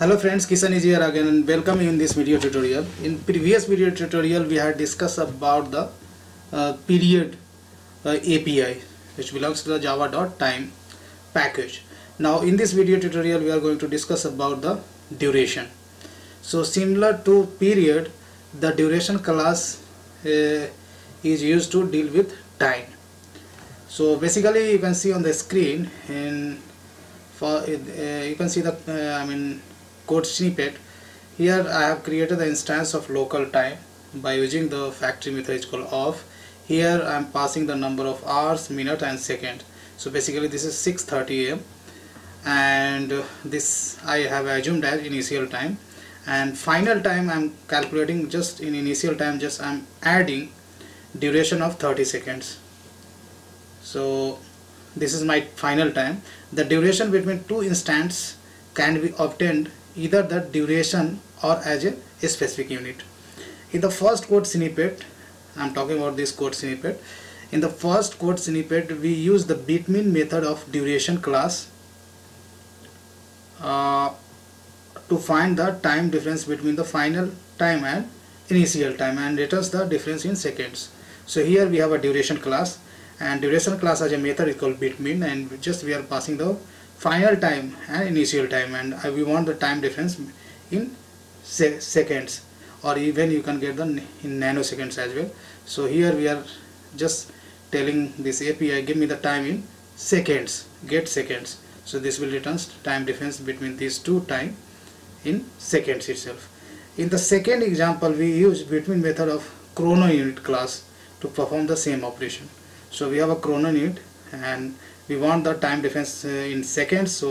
Hello friends, Kishan is here again and welcome in this video tutorial. In previous video tutorial we had discussed about the uh, period uh, API which belongs to the java.time package. Now in this video tutorial we are going to discuss about the duration. So similar to period the duration class uh, is used to deal with time. So basically you can see on the screen in for uh, you can see the uh, I mean code snippet. Here I have created the instance of local time by using the factory method called of. Here I am passing the number of hours minute and second. So basically this is 6:30 am and this I have assumed as initial time. And final time I'm calculating just in initial time just I'm adding duration of 30 seconds. So this is my final time. The duration between two instants can be obtained either the duration or as a, specific unit. In the first code snippet I'm talking about this code snippet in the first code snippet we use the between method of duration class uh, to find the time difference between the final time and initial time and returns the difference in seconds. So here we have a duration class and duration class as a method is called between and just we are passing the final time and initial time and uh, we want the time difference in se seconds or even you can get the in nanoseconds as well. So here we are just telling this API give me the time in seconds get seconds. So this will return time difference between these two time in seconds itself. In the second example we use between method of chrono unit class to perform the same operation. So we have a chrono unit and we want the time difference uh, in seconds so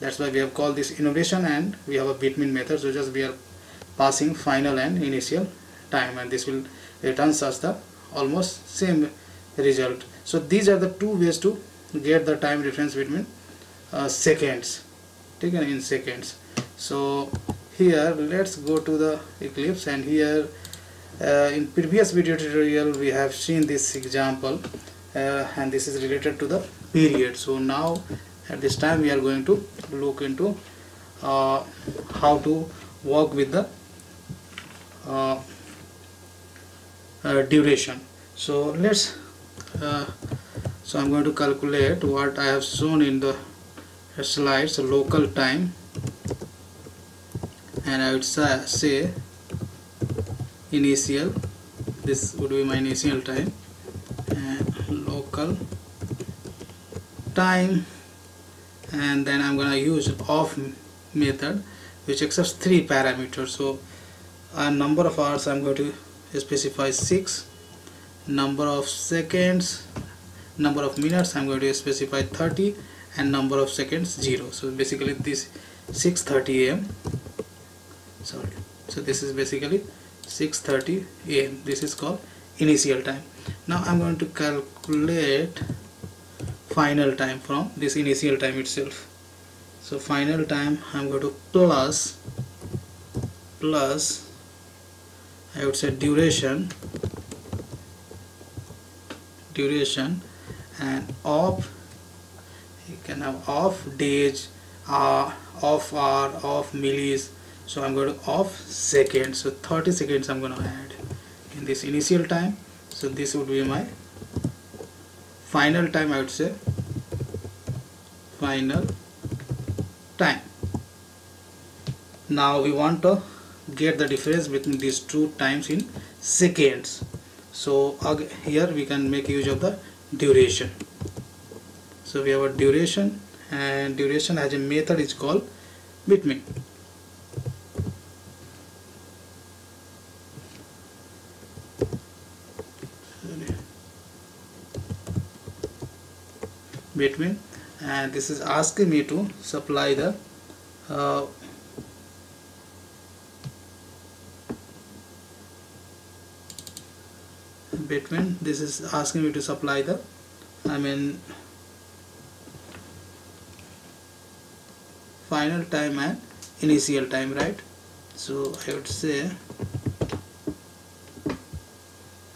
that's why we have called this innovation and we have a between method so just we are passing final and initial time and this will returns us the almost same result. So these are the two ways to get the time difference between uh, seconds. taken in seconds. So here let's go to the eclipse and here uh, in previous video tutorial we have seen this example uh, and this is related to the period. So now at this time we are going to look into uh, how to work with the uh, uh, duration. So let's uh, so I'm going to calculate what I have shown in the slides local time. And I would say initial. This would be my initial time. And local time and then I'm gonna use of method which accepts three parameters. So a number of hours I'm going to specify 6 number of seconds number of minutes I'm going to specify 30 and number of seconds 0 so basically this 6:30 am sorry. So this is basically 6:30 am this is called initial time. Now I'm going to calculate final time from this initial time itself. So final time I'm going to plus plus I would say duration duration and off you can have off days uh, off hour off millis. So I'm going to off seconds. So 30 seconds I'm going to add in this initial time. So this would be my final time I would say. Final time. Now we want to get the difference between these two times in seconds. So here we can make use of the duration. So we have a duration and duration has a method is called between between and this is asking me to supply the uh, between this is asking me to supply the I mean final time and initial time right? So I would say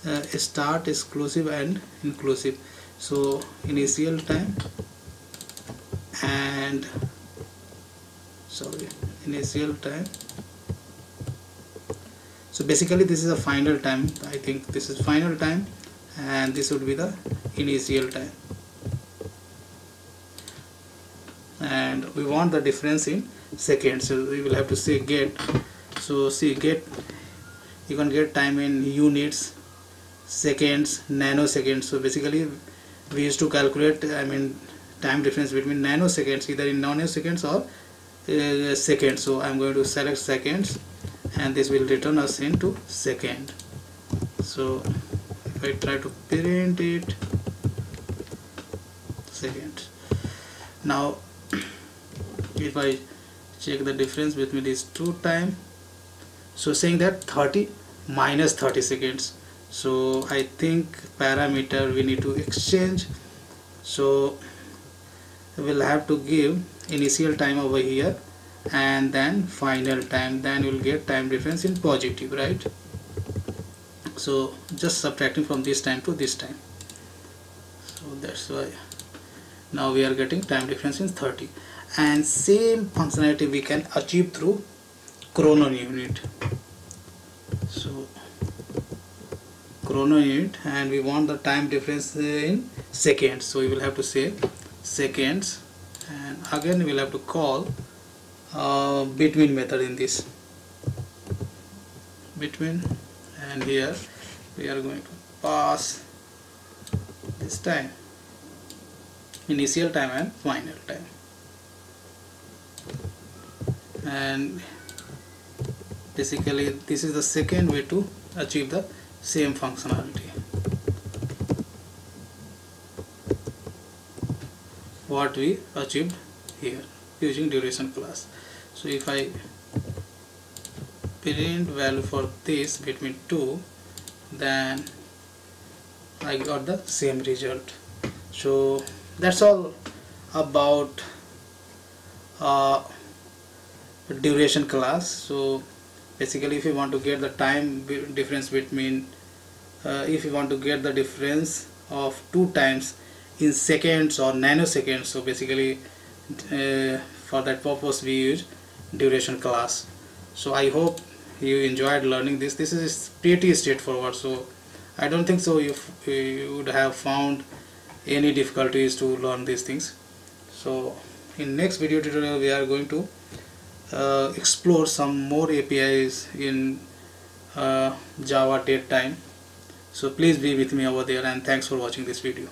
uh, start exclusive and inclusive so initial time and sorry initial time. So basically this is a final time. I think this is final time and this would be the initial time. And we want the difference in seconds. So we will have to say get. So see get you can get time in units seconds nanoseconds. So basically we used to calculate I mean time difference between nanoseconds either in nanoseconds or uh, seconds. So I'm going to select seconds and this will return us into second. So if I try to print it second now if I check the difference between these two time so saying that 30 minus 30 seconds so I think parameter we need to exchange. So we'll have to give initial time over here and then final time. Then you'll get time difference in positive right? So just subtracting from this time to this time. So that's why now we are getting time difference in 30 and same functionality we can achieve through chrono unit. So chrono unit and we want the time difference in seconds. So we will have to say seconds and again we will have to call uh, between method in this. Between and here we are going to pass this time. Initial time and final time. And basically this is the second way to achieve the same functionality. What we achieved here using duration class. So if I print value for this between 2 then I got the same result. So that's all about uh, duration class. So basically if you want to get the time difference between uh, if you want to get the difference of two times in seconds or nanoseconds so basically uh, for that purpose we use duration class. So I hope you enjoyed learning this. This is pretty straightforward so I don't think so you would have found any difficulties to learn these things. So in next video tutorial we are going to uh, explore some more APIs in uh, Java date time. So please be with me over there and thanks for watching this video